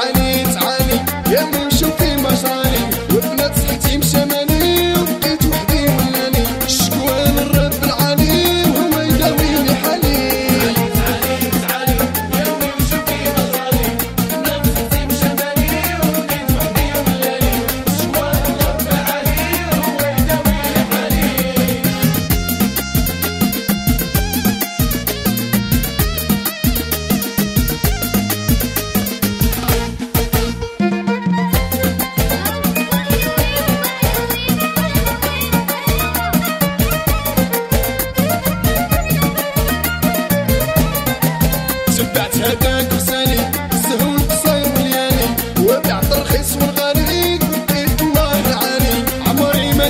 علي تعالي يا من شوفي مصالي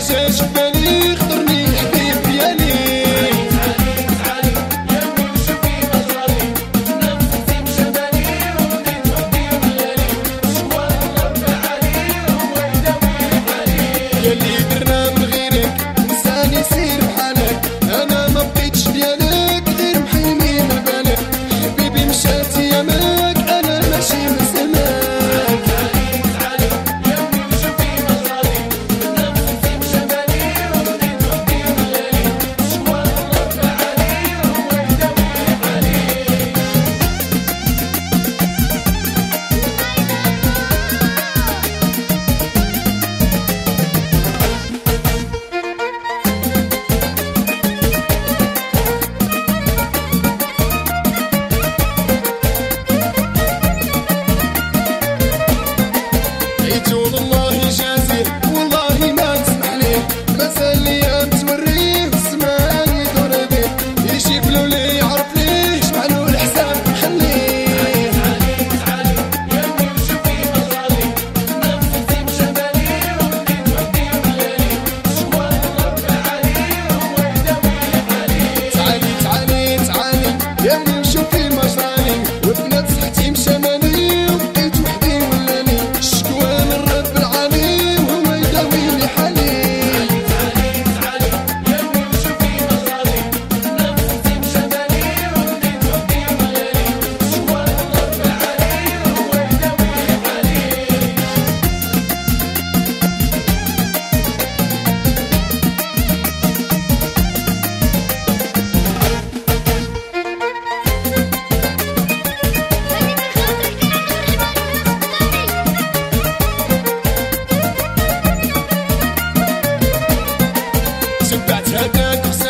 desejo é que quand c'est